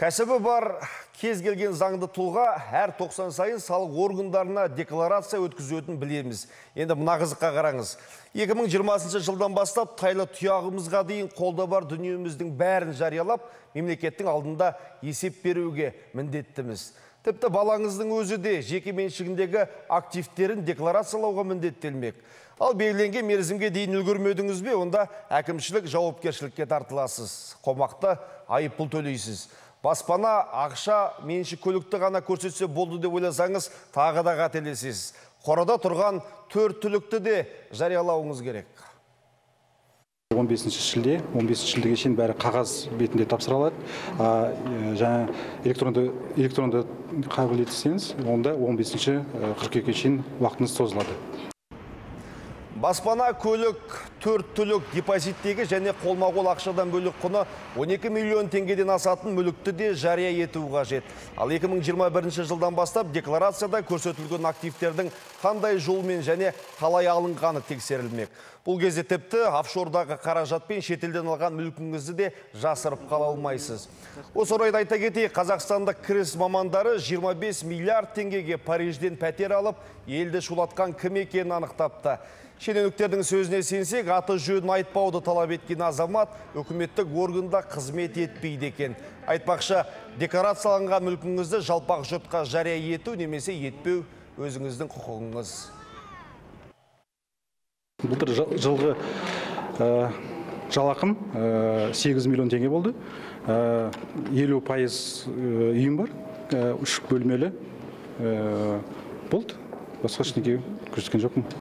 Кәсібі бар кез келген заңды тұлға әр 90 сайын салық органдарына декларация өткізетін білеміз. Енді мына қызыққа қараңыз. 2020 жылдан бастап тайлы тұяғымызға дейін қолда бар дүниеміздің бәрін жариялап, мемлекеттің алдында есеп беруге міндеттіміз. Тіпті балаңыздың өзі де жеке меншігіндегі активтерін декларациялауға міндеттелмек. Ал белгіленген мерзімге дейін үлгермедіңіз бе, онда әкімшілік жауапкершілікке тартыласыз. Қомақты айыппұл төлейсіз. Баспана, ақша, меншік көлікті ғана көрсетсе болды деп ойласаңыз, тағы да қателесесіз. Қорада тұрған төрт түлікті де жариялауыңыз керек. 15 шілде 15 шілдеге шейін бәрі қағаз бетінде тапсырылады а э, жаңа электронды электронды етсеңіз онда 15 қыркүйекке шейін уақытыңыз созылады Баспана, көлік, төрт түлік депозиттегі және қолма-қол ақшадан бөлік құны 12 миллион теңгеден асатын мүлікті де жария ету қажет. Ал 2021 жылдан бастап декларацияда көрсетілген активтердің қандай жолмен және қалай алынғаны тексерілмек. Бұл кезде тіпті офшордағы қаражатпен шетелден алған мүлкіңізді де жасырып қала алмайсыз. Осы орайда айта кетейік, Қазақстандық кіріс мамандары 25 миллиард теңгеге Парижден пәтер алып, елді шулатқан кім екенін анықтапты. Шенеуніктердің сөзіне сенсек, аты жөнін айтпауды талап еткен азамат үкіметтік органда қызмет етпейді екен. Айтпақшы, декорацияланған мүлкіңізді жалпақ жұртқа жария ету немесе етпеу өзіңіздің құқығыңыз. былтыр жылғы ә, жалақым 8 миллион теңге болды ә, елу пайыз үйім бар үш бөлмелі болды басқа ештеңе көрсеткен жоқпын